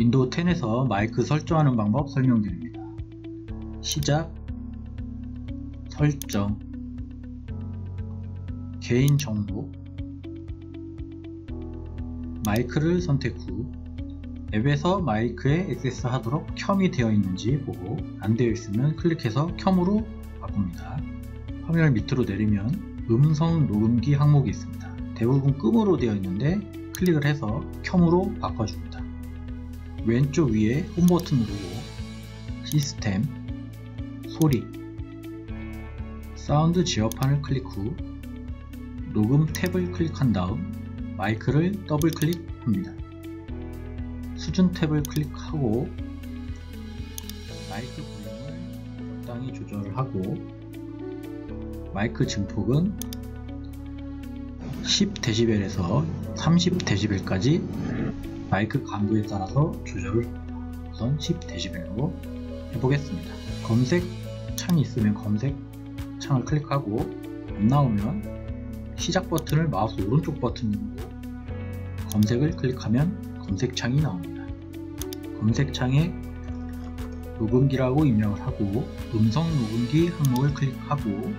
윈도우 10에서 마이크 설정하는 방법 설명드립니다. 시작, 설정, 개인 정보, 마이크를 선택 후 앱에서 마이크에 액세스하도록 켬이 되어 있는지 보고 안 되어 있으면 클릭해서 켬으로 바꿉니다. 화면을 밑으로 내리면 음성 녹음기 항목이 있습니다. 대부분 끔으로 되어 있는데 클릭을 해서 켬으로 바꿔줍니다. 왼쪽 위에 홈 버튼 누르고 시스템, 소리, 사운드 제어판을 클릭 후 녹음 탭을 클릭한 다음 마이크를 더블 클릭합니다. 수준 탭을 클릭하고 마이크 볼륨을 적당히 조절을 하고 마이크 증폭은 10dB에서 30dB까지 마이크 강도에 따라서 조절을. 우선 10dB로 해보겠습니다. 검색 창이 있으면 검색 창을 클릭하고 안 나오면 시작 버튼을 마우스 오른쪽 버튼 누르고 검색을 클릭하면 검색창이 나옵니다. 검색창에 녹음기라고 입력을 하고 음성 녹음기 항목을 클릭하고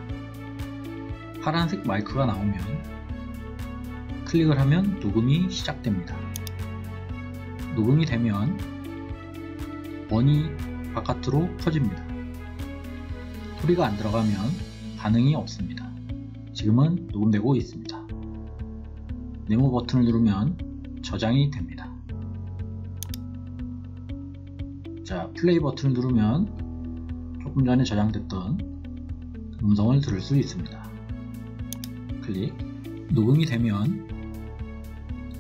파란색 마이크가 나오면 클릭을 하면 녹음이 시작됩니다. 녹음이 되면 원이 바깥으로 퍼집니다. 소리가 안 들어가면 반응이 없습니다. 지금은 녹음되고 있습니다. 네모 버튼을 누르면 저장이 됩니다. 자, 플레이 버튼을 누르면 조금 전에 저장됐던 음성을 들을 수 있습니다. 클릭. 녹음이 되면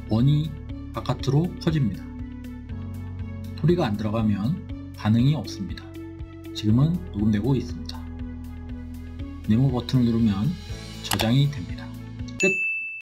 원이 바깥으로 퍼집니다. 소리가 안 들어가면 반응이 없습니다. 지금은 녹음되고 있습니다. 네모 버튼을 누르면 저장이 됩니다.